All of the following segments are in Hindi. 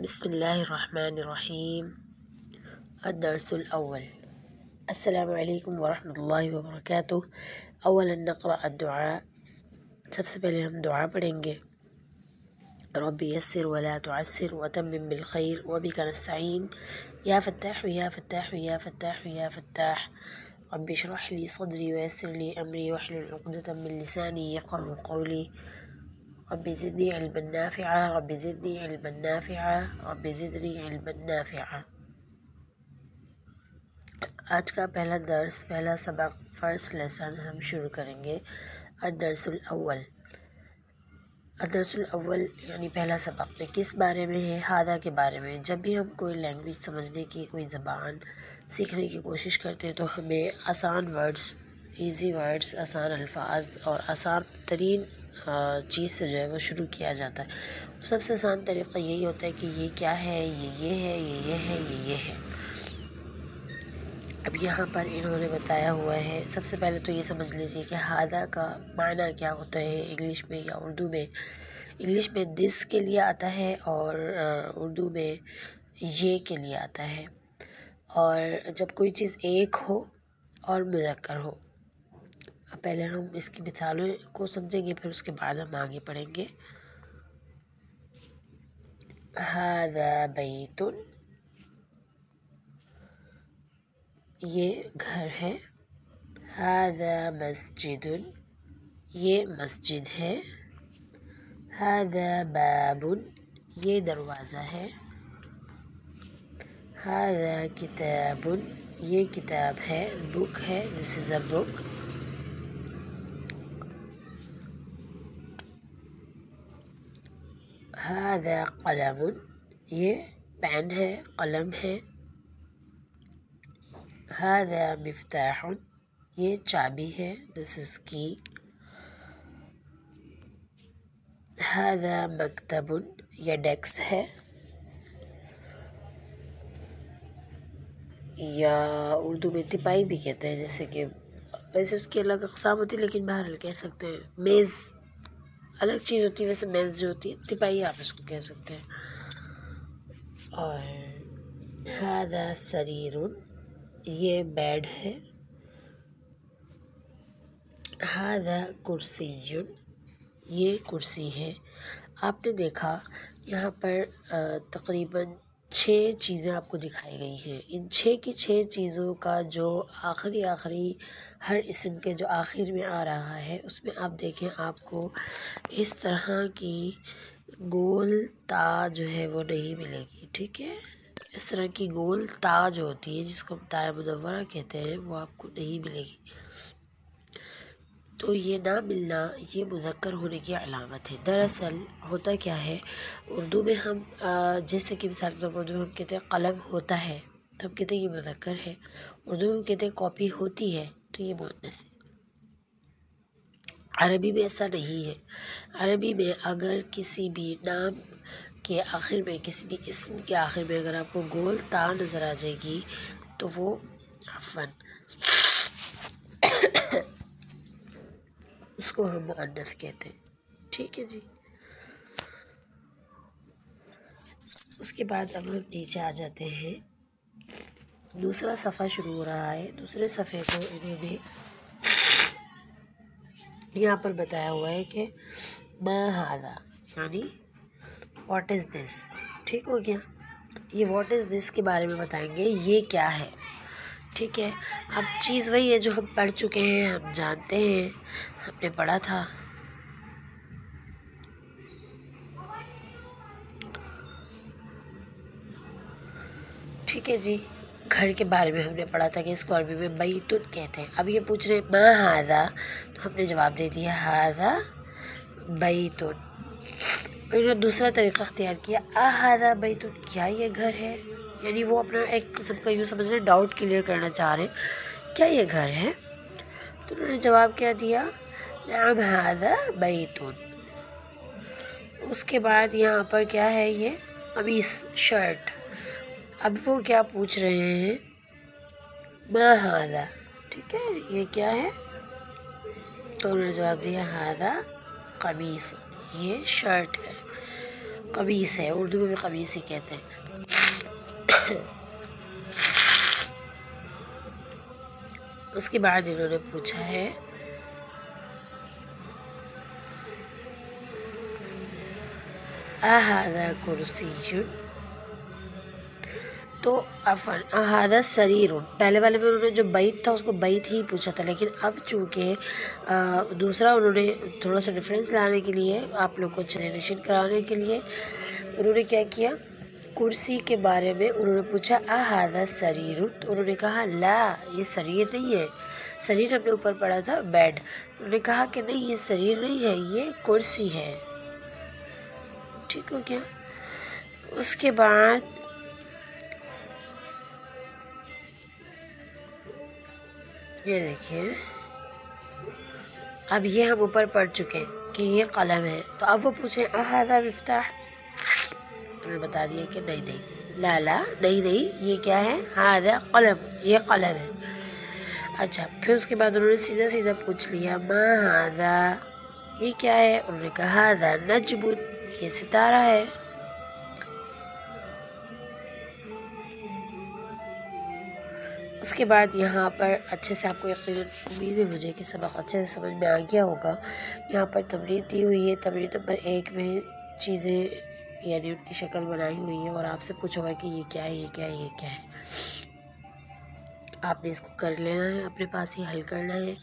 बसमीम अदरसुलअवल अस्सलाम वरहमतुल्लाहि वबरकातुहू अवल नक़रा दुआ सबसे पहले हम दुआ पढ़ेंगे रब्बी यस्सिर वला तुअस्सिर वतम्मिम बिल खैर वबिका नस्तईन या फत्ताह या फत्ताह या फत्ताह या फत्ताह रब्बी इशरह ली सदरी वयस्सिर ली अमरी वहलुल उक़दतम मिन लिसानी यफ़क़हू रब्बी ज़िदनी इल्मन नाफ़िआ रब्बी ज़िदनी इल्मन नाफ़िआ रब्बी ज़िदनी इल्मन नाफ़िआ आज का पहला दर्स पहला सबक फ़र्स्ट लेसन हम शुरू करेंगे अदरसुल अव्वल अदरसुल अव्वल यानी पहला सबक में किस बारे में है हादा के बारे में जब भी हम कोई लैंग्वेज समझने की कोई ज़बान सीखने की कोशिश करते हैं तो हमें आसान वर्ड्स इजी वर्ड्स आसान अल्फाज और आसान तरीन चीज़ से जो है वो शुरू किया जाता है। सबसे आसान तरीक़ा यही होता है कि ये क्या है, ये ये है, ये ये है, ये ये है। अब यहाँ पर इन्होंने बताया हुआ है, सबसे पहले तो ये समझ लीजिए कि हादा का मायना क्या होता है इंग्लिश में या उर्दू में। इंग्लिश में दिस के लिए आता है और उर्दू में ये के लिए आता है। और जब कोई चीज़ एक हो और मुजक्कर हो पहले हम इसकी मिसालों को समझेंगे, फिर उसके बाद हम आगे पढ़ेंगे। हादा बैतुन। ये घर है। हादा मस्जिद ये मस्जिद है। हादा बाबुन। ये दरवाज़ा है। हादा किताबुन। ये किताब है, बुक है, दिस इज़ अ बुक। हादा कलम ये पेन है, कलम है। हादा मिफ्ताह ये चाबी है दिस इज़ की हादा मकतब ये डेस्क है। या उर्दू में तिपाई भी कहते हैं, जैसे कि, वैसे उसकी अलग अकसाम होती है, लेकिन बहरहाल कह सकते हैं, मेज़। अलग चीज़ होती है, वैसे मेंस जो होती है तिपाही आप इसको कह सकते हैं। और हादा शरीर ये बेड है। हादा कुर्सी ये कुर्सी है। आपने देखा, यहाँ पर तकरीबन छः चीज़ें आपको दिखाई गई हैं। इन छः की छः चीज़ों का जो आखिरी आखिरी, हर इसम के जो आखिर में आ रहा है, उसमें आप देखें आपको इस तरह की गोल ता जो है वो नहीं मिलेगी, ठीक है? इस तरह की गोल ता जो होती है जिसको हम ताया मुदवरा कहते हैं, वो आपको नहीं मिलेगी। तो ये ना मिलना, ये मुजक्कर होने की अलामत है। दरअसल होता क्या है, उर्दू में हम जैसे कि मिसाल के तौर पर उर्दू में हम कहते हैं कलम होता है तो हम कहते हैं ये मुजक्कर है। उर्दू में हम कहते हैं कॉपी होती है तो ये मुन्नस है। अरबी में ऐसा नहीं है। अरबी में अगर किसी भी नाम के आखिर में, किसी भी इसम के आखिर में अगर आपको गोल ता नज़र आ जाएगी तो वो अफन उसको हम मुअन्नस कहते हैं। ठीक है जी। उसके बाद अब हम नीचे आ जाते हैं। दूसरा सफ़ा शुरू हो रहा है। दूसरे सफ़े को इन्होंने यहाँ पर बताया हुआ है कि मादा यानी व्हाट इज़ दिस ठीक हो गया। ये व्हाट इज़ दिस के बारे में बताएँगे। ये क्या है? ठीक है। अब चीज़ वही है जो हम पढ़ चुके हैं, हम जानते हैं। हमने पढ़ा था। ठीक है जी। घर के बारे में हमने पढ़ा था कि इसको अरबी में बैतुन कहते हैं। अब ये पूछ रहे हैं, माँ हादा तो हमने जवाब दे दिया हादा बैतुन इन्होंने दूसरा तरीका अख्तियार किया, आ हादा बैतुन क्या ये घर है? यानी वो अपना एक किस्म का यूँ समझ रहे डाउट क्लियर करना चाह रहे क्या ये घर है? तो उन्होंने जवाब क्या दिया? नाम हादा बैतुन। उसके बाद यहाँ पर क्या है ये? अमीस शर्ट अब वो क्या पूछ रहे हैं? माँ हादा। ठीक है, ये क्या है? तो उन्होंने जवाब दिया, हादा कमीस ये शर्ट है। कमीस है, उर्दू में भी कमीस ही कहते हैं। उसके बाद इन्होंने पूछा है, अहादा कुर्सी तो अफन, अहादा शरीर पहले वाले में उन्होंने जो बैत था, उसको बैत ही पूछा था, लेकिन अब चूँकि दूसरा उन्होंने थोड़ा सा डिफरेंस लाने के लिए, आप लोग को जनरेशन कराने के लिए, उन्होंने क्या किया? कुर्सी के बारे में उन्होंने पूछा, आ अहादा शरीर? तो उन्होंने कहा, ला, ये शरीर नहीं है। शरीर अपने ऊपर पड़ा था, बेड। उन्होंने कहा कि नहीं, ये शरीर नहीं है, ये कुर्सी है। ठीक हो गया। उसके बाद ये देखिए, अब ये हम ऊपर पढ़ चुके हैं कि ये कलम है। तो अब वो पूछे अहादा मिफ्ताह? उन्होंने बता दिया कि नहीं नहीं। लाला, नहीं नहीं, ये क्या है? हादा कलम, ये कलम है। अच्छा फिर उसके बाद उन्होंने सीधा सीधा पूछ लिया, माँ, हादा, ये क्या है? उन्होंने कहा, हादा नजबुन ये सितारा है। उसके बाद यहाँ पर अच्छे से आपको यकीन, उम्मीद है मुझे कि सबक अच्छे से समझ में आ गया होगा। यहाँ पर तमरीन दी हुई है तमरीन नंबर एक में चीज़ें यानी उनकी शक्ल बनाई हुई है और आपसे पूछा हुआ है कि ये क्या है, ये क्या है, ये क्या है। आपने इसको कर लेना है, अपने पास ही हल करना है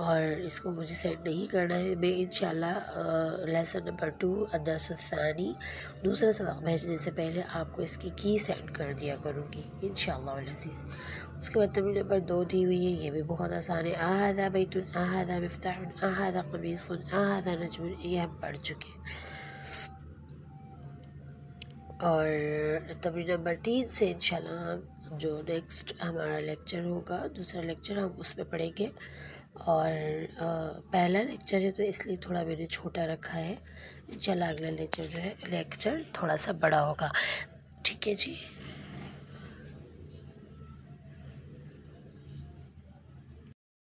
और इसको मुझे सेंड नहीं करना है। मैं इन लेसन नंबर टू अदसानी दूसरा सबक भेजने से पहले आपको इसकी की सेंड कर दिया करूँगी इन अज़ीज़। उसके बाद तभी नंबर दो दी हुई है, ये भी बहुत आसान है। आहदा बैतुन आहदा मफ्ताह आहदा कमीस आहदा नजमुन, ये हम पढ़ चुके हैं। और तभी नंबर तीन से इंशाल्लाह हम जो नेक्स्ट हमारा लेक्चर होगा, दूसरा लेक्चर हम उसमें पढ़ेंगे। और पहला लेक्चर है तो इसलिए थोड़ा मैंने छोटा रखा है। इंशाल्लाह अगला लेक्चर जो है लेक्चर थोड़ा सा बड़ा होगा। ठीक है जी?